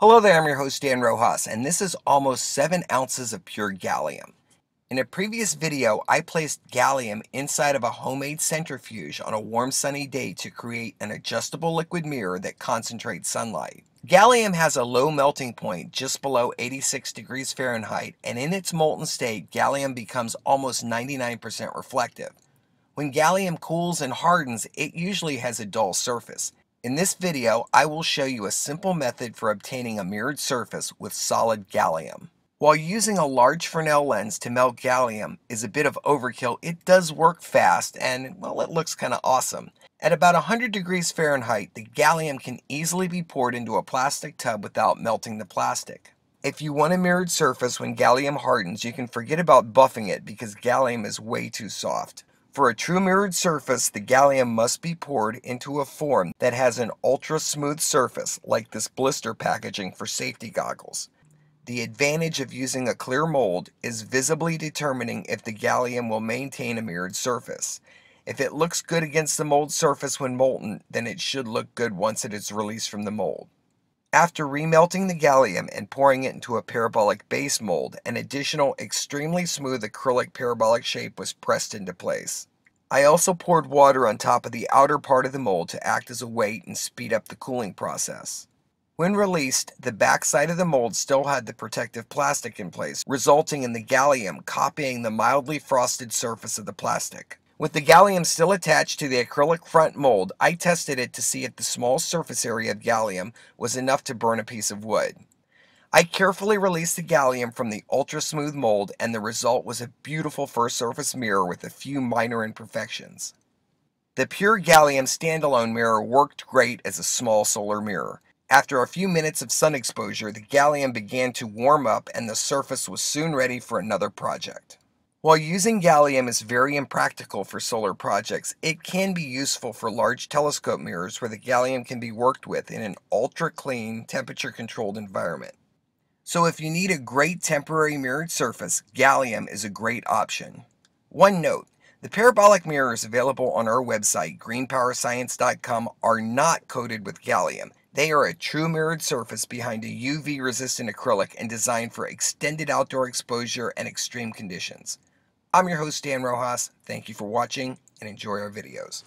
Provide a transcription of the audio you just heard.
Hello there, I'm your host Dan Rojas, and this is almost 7 ounces of pure gallium. In a previous video, I placed gallium inside of a homemade centrifuge on a warm sunny day to create an adjustable liquid mirror that concentrates sunlight. Gallium has a low melting point just below 86 degrees Fahrenheit, and in its molten state, gallium becomes almost 99% reflective. When gallium cools and hardens, it usually has a dull surface. In this video, I will show you a simple method for obtaining a mirrored surface with solid gallium. While using a large Fresnel lens to melt gallium is a bit of overkill, it does work fast and, well, it looks kind of awesome. At about 100 degrees Fahrenheit, the gallium can easily be poured into a plastic tub without melting the plastic. If you want a mirrored surface when gallium hardens, you can forget about buffing it because gallium is way too soft. For a true mirrored surface, the gallium must be poured into a form that has an ultra smooth surface, like this blister packaging for safety goggles. The advantage of using a clear mold is visibly determining if the gallium will maintain a mirrored surface. If it looks good against the mold surface when molten, then it should look good once it is released from the mold. After remelting the gallium and pouring it into a parabolic base mold, an additional extremely smooth acrylic parabolic shape was pressed into place. I also poured water on top of the outer part of the mold to act as a weight and speed up the cooling process. When released, the backside of the mold still had the protective plastic in place, resulting in the gallium copying the mildly frosted surface of the plastic. With the gallium still attached to the acrylic front mold, I tested it to see if the small surface area of gallium was enough to burn a piece of wood. I carefully released the gallium from the ultra smooth mold and the result was a beautiful first surface mirror with a few minor imperfections. The pure gallium standalone mirror worked great as a small solar mirror. After a few minutes of sun exposure, the gallium began to warm up and the surface was soon ready for another project. While using gallium is very impractical for solar projects, it can be useful for large telescope mirrors where the gallium can be worked with in an ultra clean, temperature controlled environment. So if you need a great temporary mirrored surface, gallium is a great option. One note, the parabolic mirrors available on our website, greenpowerscience.com, are not coated with gallium. They are a true mirrored surface behind a UV resistant acrylic and designed for extended outdoor exposure and extreme conditions. I'm your host, Dan Rojas. Thank you for watching and enjoy our videos.